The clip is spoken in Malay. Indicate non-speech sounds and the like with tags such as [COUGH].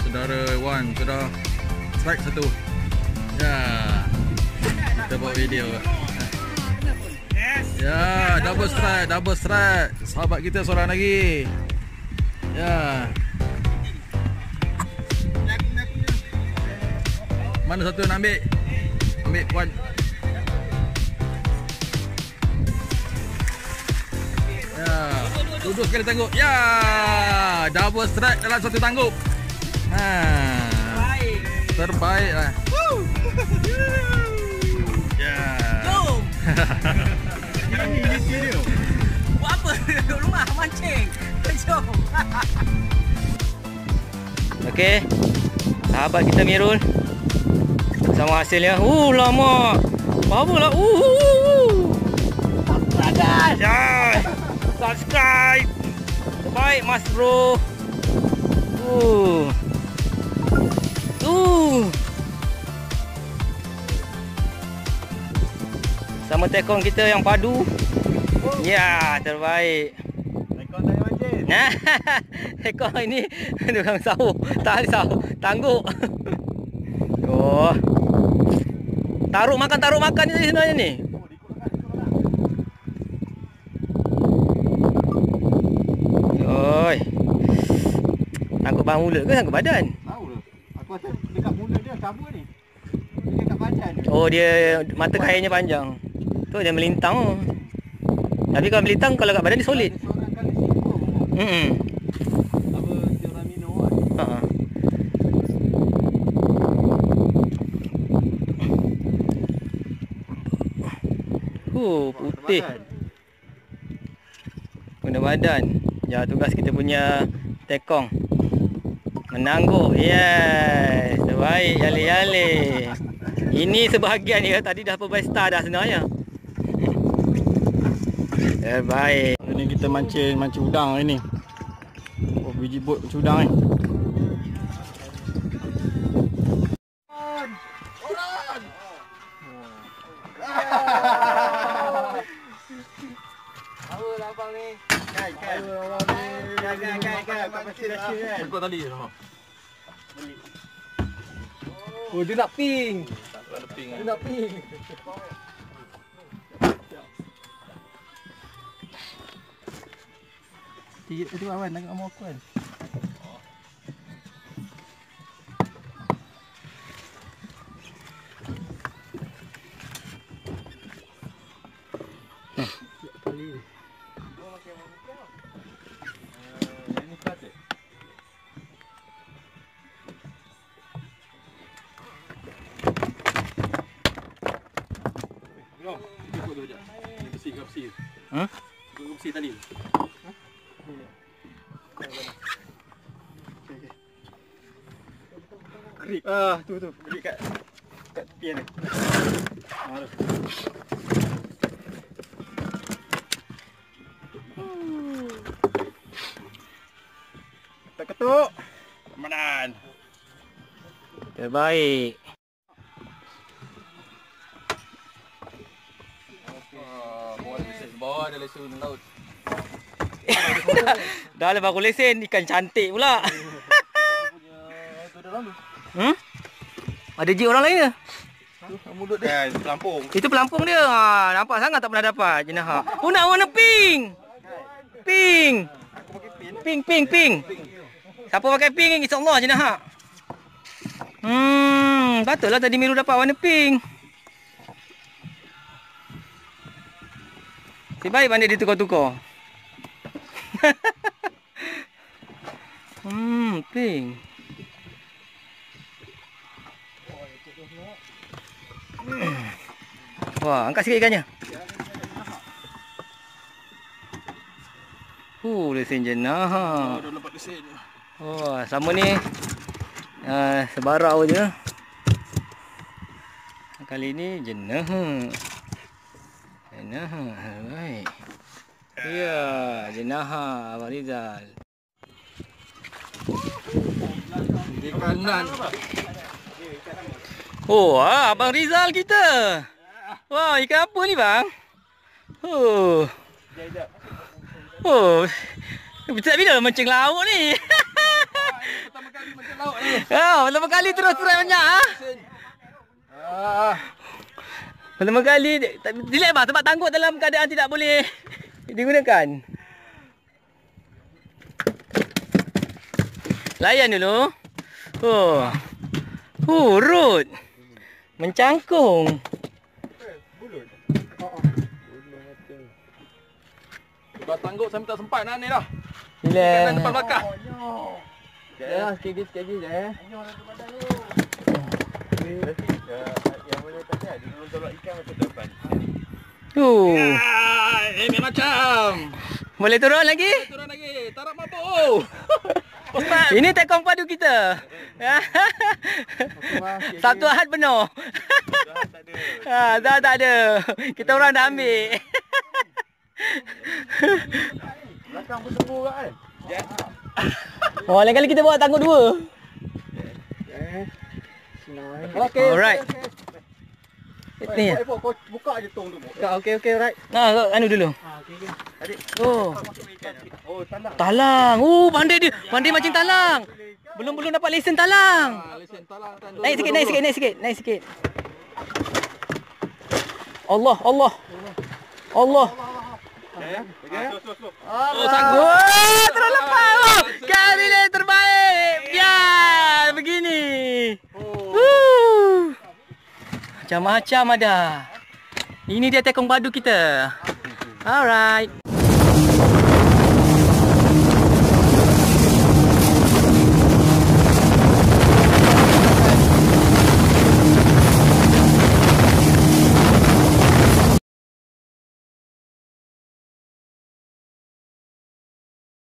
Saudara Wan sudah strike satu. Ya. Kita buat video. Ya, double strike, double strike. Sahabat kita seorang lagi. Ya. Mana satu nak ambil? Ambil Wan. Ya. Duduk sekali tanggup. Ya. Double strike dalam satu tanggup. Ha. Terbaik lah. Ya. Jom. [LAUGHS] Buat apa? [LAUGHS] Duduk rumah mancing. Jom. [LAUGHS] Okey. Sahabat kita Mirul. Sama hasilnya. Uh, lama. Apa lah? Uh, uh, uh. Subscribe. Ya. Subscribe. Baik Mas Bro. Uh. Uh. Sama tekong kita yang padu. Ya, terbaik. Ekor tak mancing. Nah, ekor ini tukang sahur. Tak sahur, tangguk. Oh. Taruh makan, taruh makan ni sebenarnya ni. Oi. Tangkuk bahan mulut ke tangkuk badan? Tahu lah. Aku rasa dekat mulut dia sama ni. Dia dekat badan. Oh dia mata kainnya panjang. Tu dia melintang. tu. Tapi kalau melintang kalau kat badan dia solid. Hmm. Ha. Oh, putih. Guna badan. Ya, tugas kita punya tekong. Menangguk. Yes. Terbaik. Yale-yale. Ini sebahagian dia. Tadi dah perbesta dah sebenarnya. Terbaik. Ini kita mancing mancing udang hari ni. Oh biji bot mancing udang ni. Ikut. Oh, dia nak ping. Ping Dia nak ping. Tiga tu awan tengok mau aku kan. Belum. Ikut tu sekejap. Besi ke besi. Ikut besi tali. Grip. Ah, tu tu. Grip kat kat tepian ni. Ah, tu. Tak ketuk. Terbaik. Bawa lesen. Bawa ada lesen laut. [LAUGHS] Dah lah baru lesen ikan cantik pula. [LAUGHS] hmm? Ada jik orang lain ke? Mulut dia. Kan, pelampung. Itu pelampung dia. Ha, nampak sangat tak pernah dapat jenah. Ha. Oh nak warna pink. Pink. Pink pink pink. Siapa pakai pink insya-Allah jenah. Ha. Hmm, patutlah tadi Miru dapat warna pink. Si baik pandai dia tukar-tukar. [LAUGHS] hmm, pink. Wah, angkat sikit ikannya. Uh, lesen jenah. Oh, dah lesen. Oh, sama ni uh, sebarau je. Kali ni jenah. Jenah. Baik. Ya, jenah Abang Rizal. Di kanan. Oh, ah, Abang Rizal kita. Wah, ikan apa ni bang? Oh. Oh. Betul bila mancing laut ni? Pertama kali mancing laut [LAUGHS] ni. Ah, pertama kali terus strike banyak ah. Ah. Pertama kali tak- bah sebab tangguh dalam keadaan tidak boleh digunakan. Layan dulu. Oh. Hurut. Mencangkung. Sebab tangguk sampai tak sempat nak ni dah. Relax. Kan depan belakang. Ya, sikit lagi, sikit lagi dah. Yang mana tadi ada dulu tolak ikan macam depan. Uh. Ah, ini macam. Boleh turun lagi? Turun lagi. Tarak mabuk. [LAUGHS] Ustaz. Ini tekong padu kita. Satu ahad penuh. ha, dah tak ada. Kita orang dah ambil. Belakang pun tunggu kan? oh, lain kali kita bawa tangguh dua. Eh. Senang. Okey, Alright. Ni. Eh, kau buka je tong tu. Okey, okey, alright. Nah, anu dulu. Adik. Oh, Oh, talang. talang. Oh, pandai dia. Pandai mancing talang. Belum belum dapat lesen talang. Ah, lesen talang tan. Naik sikit, naik sikit, naik sikit, naik sikit. Allah, Allah. Allah. Sanggup. Wah, terus lepas. Oh, kali ni terbaik. Ya, begini. Woo. Macam-macam ada. Ini dia tekong padu kita. Alright.